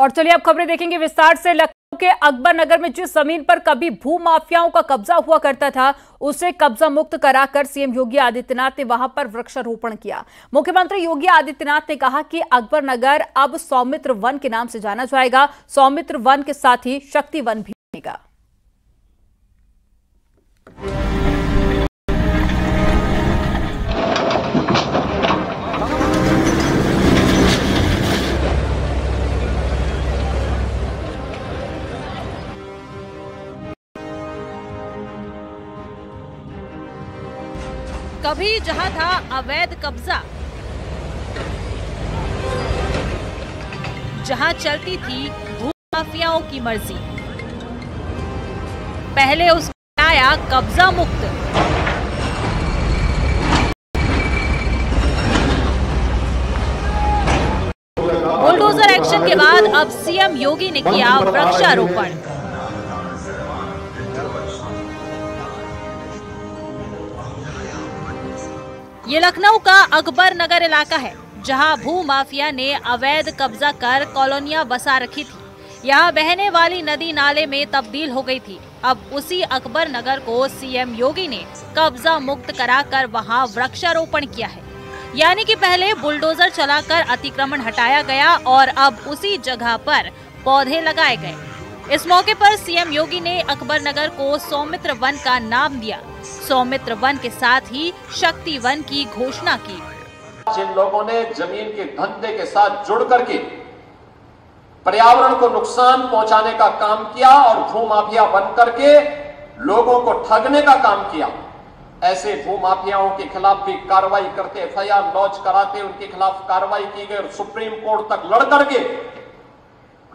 और चलिए अब खबरें देखेंगे विस्तार से। लखनऊ के अकबर नगर में जिस ज़मीन पर कभी भू माफियाओं का कब्जा हुआ करता था, उसे कब्जा मुक्त कराकर सीएम योगी आदित्यनाथ ने वहाँ पर वृक्षारोपण किया। मुख्यमंत्री योगी आदित्यनाथ ने कहा कि अकबर नगर अब सौमित्र वन के नाम से जाना जाएगा। सौमित्र वन के साथ ही शक्ति वन भी कभी जहाँ था अवैध कब्जा, जहाँ चलती थी भू माफियाओं की मर्ज़ी। पहले उसका आया कब्जा मुक्त। बुलडोजर एक्शन के बाद अब सीएम योगी ने किया वृक्षारोपण। ये लखनऊ का अकबर नगर इलाका है, जहाँ भू माफिया ने अवैध कब्जा कर कॉलोनिया बसा रखी थी। यहाँ बहने वाली नदी नाले में तब्दील हो गई थी। अब उसी अकबर नगर को सीएम योगी ने कब्जा मुक्त कराकर वहाँ वृक्षारोपण किया है। यानी कि पहले बुलडोजर चलाकर अतिक्रमण हटाया गया और अब उसी जगह पर पौधे लगाए गए। इस मौके पर सीएम योगी ने अकबर नगर को सौमित्र वन का नाम दिया। सौमित्र वन के साथ ही शक्ति वन की घोषणा की। जिन लोगों ने ज़मीन के धंधे के साथ जुड़ करके पर्यावरण को नुकसान पहुँचाने का काम किया और भू माफिया बन करके लोगों को ठगने का काम किया, ऐसे भू माफियाओं के खिलाफ भी कार्रवाई करते एफ़ आई लॉन्च कराते, उनके खिलाफ कार्रवाई की गई और सुप्रीम कोर्ट तक लड़ करके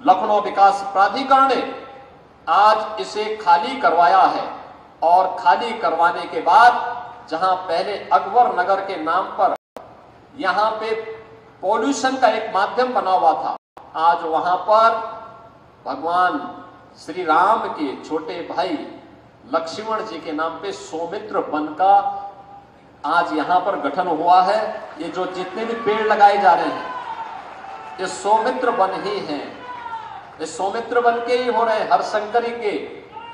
लखनऊ विकास प्राधिकरण ने आज इसे खाली करवाया है और खाली करवाने के बाद जहाँ पहले अकबर नगर के नाम पर यहाँ पे पॉल्यूशन का एक माध्यम बना हुआ था, आज वहाँ पर भगवान श्री राम के छोटे भाई लक्ष्मण जी के नाम पे सौमित्र वन का आज यहाँ पर गठन हुआ है। ये जो जितने भी पेड़ लगाए जा रहे हैं, ये सौमित्र वन ही हैं। ये सौमित्र बन के ही हो रहे हैं हरशंकरी के।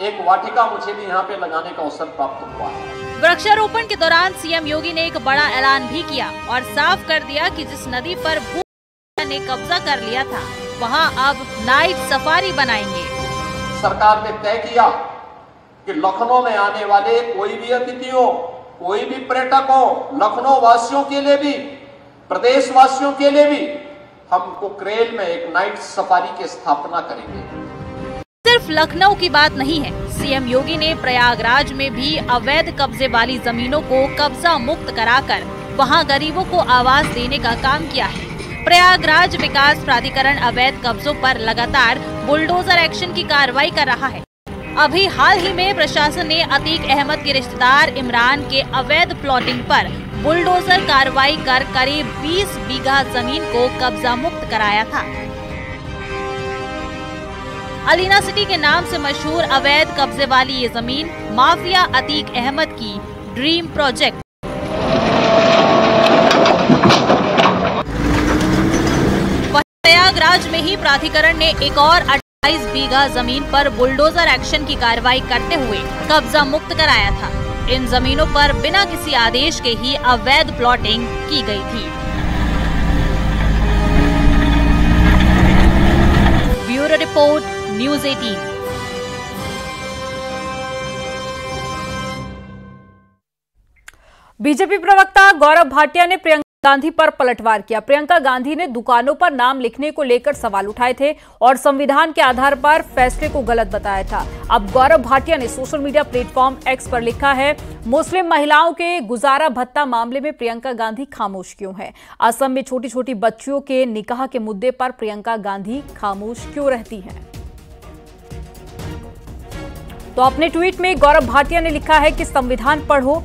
एक वाटिका मुझे भी यहाँ पे लगाने का अवसर प्राप्त हुआ है। वृक्षारोपण के दौरान सीएम योगी ने एक बड़ा ऐलान भी किया और साफ़ कर दिया कि जिस नदी पर भू ने कब्जा कर लिया था वहाँ अब नाइट सफारी बनाएँगे। सरकार ने तय किया कि लखनऊ में आने वाले कोई भी अतिथि हो कोई भी पर्यटक हो लखनऊ वासियों के लिए भी प्रदेश वासियों के लिए भी हम कुकरेल में एक नाइट सफारी की स्थापना करेंगे। सिर्फ़ लखनऊ की बात नहीं है। सीएम योगी ने प्रयागराज में भी अवैध कब्जे वाली जमीनों को कब्जा मुक्त कराकर वहाँ गरीबों को आवास देने का काम किया है। प्रयागराज विकास प्राधिकरण अवैध कब्जों पर लगातार बुलडोजर एक्शन की कार्रवाई कर रहा है। अभी हाल ही में प्रशासन ने अतीक अहमद के रिश्तेदार इमरान के अवैध प्लॉटिंग पर बुलडोजर कार्रवाई कर करीब 20 बीघा ज़मीन को कब्जा मुक्त कराया था। अलीना सिटी के नाम से मशहूर अवैध कब्जे वाली ये ज़मीन माफिया अतीक अहमद की ड्रीम प्रोजेक्ट। प्रयागराज में ही प्राधिकरण ने एक और 28 बीघा ज़मीन पर बुलडोजर एक्शन की कार्रवाई करते हुए कब्जा मुक्त कराया था। इन जमीनों पर बिना किसी आदेश के ही अवैध प्लॉटिंग की गई थी। ब्यूरो रिपोर्ट, न्यूज़ 18 बीजेपी प्रवक्ता गौरव भाटिया ने प्रियंका गांधी पर पलटवार किया। प्रियंका गांधी ने दुकानों पर नाम लिखने को लेकर सवाल उठाए थे और संविधान के आधार पर फैसले को गलत बताया था। अब गौरव भाटिया ने सोशल मीडिया प्लेटफॉर्म एक्स पर लिखा है, मुस्लिम महिलाओं के गुजारा भत्ता मामले में प्रियंका गांधी खामोश क्यों है? असम में छोटी छोटी बच्चियों के निकाह के मुद्दे पर प्रियंका गांधी खामोश क्यों रहती है? तो अपने ट्वीट में गौरव भाटिया ने लिखा है कि संविधान पढ़ो,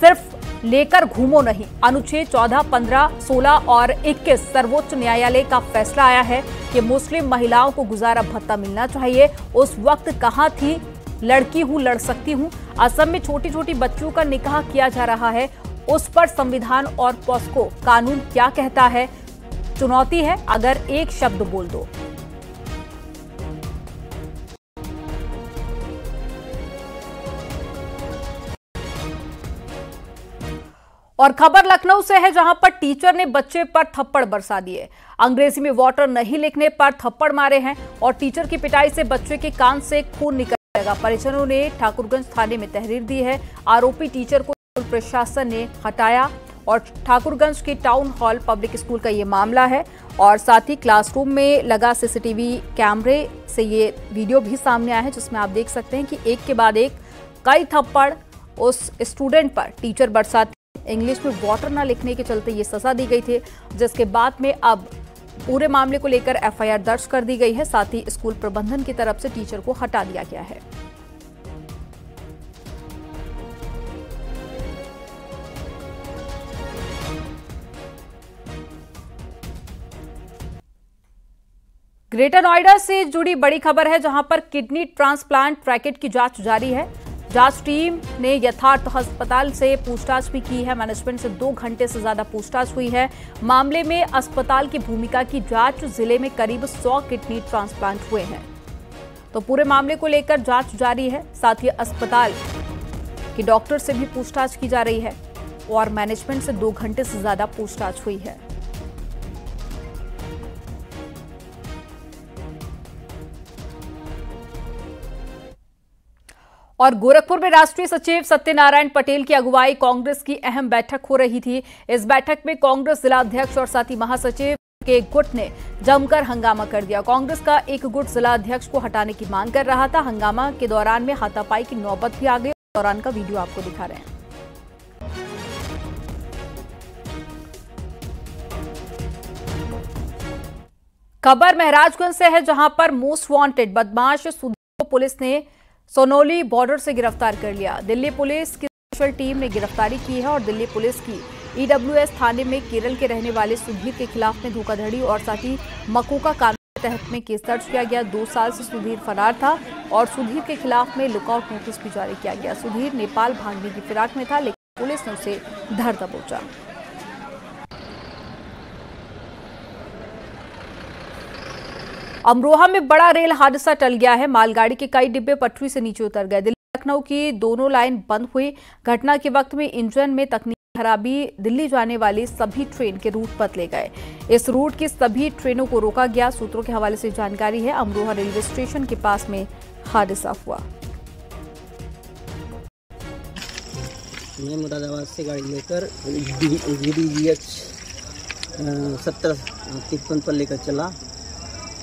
सिर्फ़ लेकर घूमो नहीं। अनुच्छेद 14, 15, 16 और 21 सर्वोच्च न्यायालय का फैसला आया है कि मुस्लिम महिलाओं को गुजारा भत्ता मिलना चाहिए। उस वक्त कहाँ थी? लड़की हूँ लड़ सकती हूँ। असम में छोटी छोटी बच्चों का निकाह किया जा रहा है। उस पर संविधान और पॉस्को कानून क्या कहता है? चुनौती है अगर एक शब्द बोल दो। और खबर लखनऊ से है जहाँ पर टीचर ने बच्चे पर थप्पड़ बरसा दिए। अंग्रेज़ी में वाटर नहीं लिखने पर थप्पड़ मारे हैं और टीचर की पिटाई से बच्चे के कान से खून निकल लगा। परिजनों ने ठाकुरगंज थाने में तहरीर दी है। आरोपी टीचर को प्रशासन ने हटाया और ठाकुरगंज के टाउन हॉल पब्लिक स्कूल का ये मामला है और साथ ही क्लासरूम में लगा सीसीटीवी कैमरे से ये वीडियो भी सामने आया है, जिसमें आप देख सकते हैं कि एक के बाद एक कई थप्पड़ उस स्टूडेंट पर टीचर बरसाती इंग्लिश में वाटर ना लिखने के चलते ये सजा दी गई थी, जिसके बाद में अब पूरे मामले को लेकर एफआईआर दर्ज कर दी गई है। साथ ही स्कूल प्रबंधन की तरफ़ से टीचर को हटा दिया गया है। ग्रेटर नोएडा से जुड़ी बड़ी खबर है, जहाँ पर किडनी ट्रांसप्लांट रैकेट की जाँच जारी है। जाँच टीम ने यथार्थ अस्पताल से पूछताछ भी की है। मैनेजमेंट से दो घंटे से ज़्यादा पूछताछ हुई है। मामले में अस्पताल की भूमिका की जाँच ज़िले में करीब 100 किडनी ट्रांसप्लांट हुए हैं। तो पूरे मामले को लेकर जाँच जारी है। साथ ही अस्पताल के डॉक्टर से भी पूछताछ की जा रही है और मैनेजमेंट से दो घंटे से ज़्यादा पूछताछ हुई है। और गोरखपुर में राष्ट्रीय सचिव सत्यनारायण पटेल की अगुवाई कांग्रेस की अहम बैठक हो रही थी। इस बैठक में कांग्रेस जिला अध्यक्ष और साथ महासचिव के गुट ने जमकर हंगामा कर दिया। कांग्रेस का एक गुट जिला अध्यक्ष को हटाने की मांग कर रहा था। हंगामा के दौरान में हाथापाई की नौबत भी आ गई। दौरान का वीडियो आपको दिखा रहे हैं। खबर महराजगंज से है, जहाँ पर मोस्ट वांटेड बदमाश सुधीर को पुलिस ने सोनोली बॉर्डर से गिरफ़्तार कर लिया। दिल्ली पुलिस की स्पेशल टीम ने गिरफ्तारी की है और दिल्ली पुलिस की ईडब्ल्यूएस थाने में केरल के रहने वाले सुधीर के खिलाफ में धोखाधड़ी और साथ ही मकोका कानून के तहत में केस दर्ज किया गया। दो साल से सुधीर फरार था और सुधीर के खिलाफ में लुकआउट नोटिस भी जारी किया गया। सुधीर नेपाल भागने की फिराक में था, लेकिन पुलिस ने उसे धर दबोचा। अमरोहा में बड़ा रेल हादसा टल गया है। मालगाड़ी के कई डिब्बे पटरी से नीचे उतर गए। दिल्ली लखनऊ की दोनों लाइन बंद हुई। घटना के वक्त में इंजन में तकनीकी खराबी। दिल्ली जाने वाली सभी ट्रेन के रूट बदले गए। इस रूट की सभी ट्रेनों को रोका गया। सूत्रों के हवाले से जानकारी है, अमरोहा रेलवे स्टेशन के पास में हादसा हुआ। मैं मुरादाबाद से गाड़ी लेकर डी जी एच सत्तर तिरपन पर लेकर चला।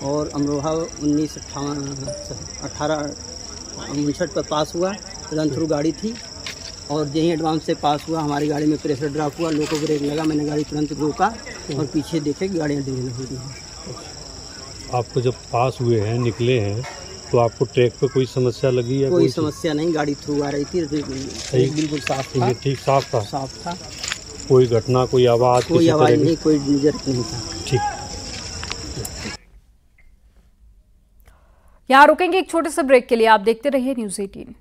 और अमरोहा उन्नीस अठारह उनसठ पर पास हुआ। रन थ्रू गाड़ी थी और यहीं एडवांस से पास हुआ। हमारी गाड़ी में प्रेशर ड्रॉप हुआ। लोको ब्रेक लगा। मैंने गाड़ी तुरंत रोका और पीछे देखे गाड़ियाँ डिवीज़न हो गई आपको जब पास हुए हैं निकले हैं तो आपको ट्रैक पे कोई समस्या लगी या कोई कोई समस्या नहीं। गाड़ी थ्रू आ रही थी। बिल्कुल साफ़ था। ठीक साफ़ था। साफ़ था। कोई घटना कोई आवाज़ कोई आवाज़ नहीं कोई नज़र नहीं था। ठीक। यहाँ रुकेंगे एक छोटे से ब्रेक के लिए। आप देखते रहिए न्यूज़ एटीन।